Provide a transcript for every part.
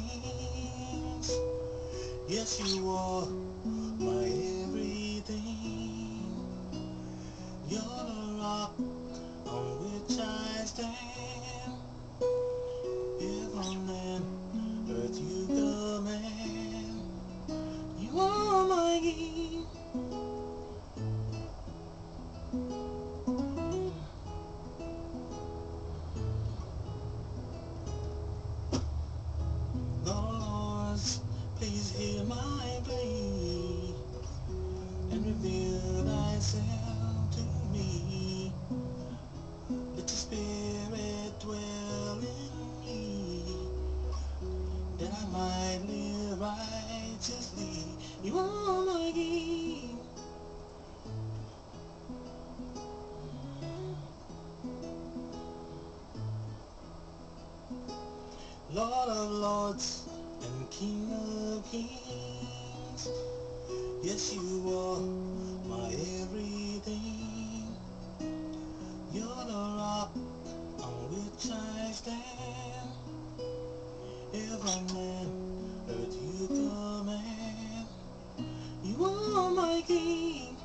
things. Yes, you are my everything. You're the rock on which I stand. faith and reveal thyself to me. Let your spirit dwell in me, that I might live righteously. You are my king. Lord of lords and King of kings. Yes, you are my everything. You're the rock on which I stand. Heaven and earth you command. You are my King.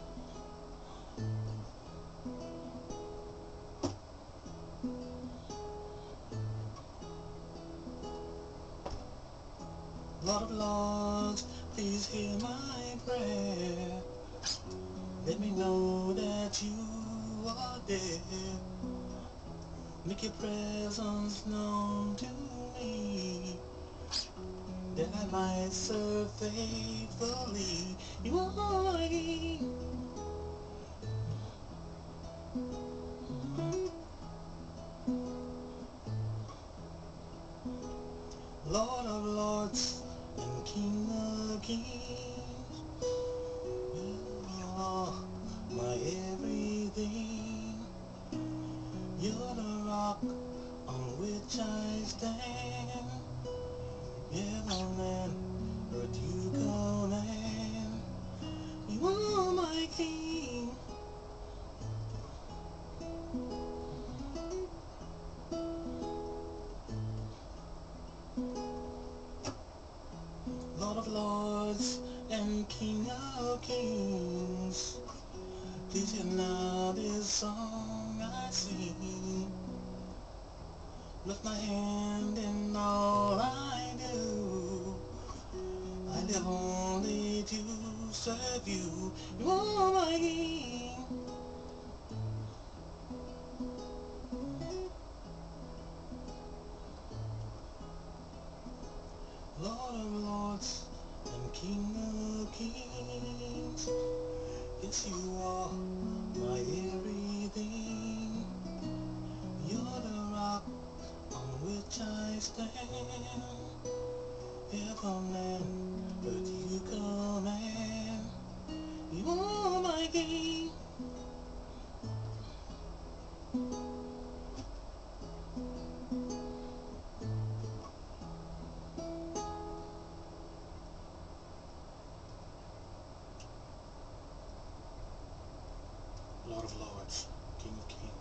Lord of Lords, please hear my prayer. Let me know that you are there. Make your presence known to me. That I might serve faithfully. You are my Lord of Lords and King of You are my everything. You're the rock on which I stand. Lord of Lords and King of Kings. Please hear now this song I sing. Lift my hand in all I do. I live only to serve you. You are my King. Yes, you are my everything. You're the rock on which I stand. Heaven and earth you of Lords, King of Kings.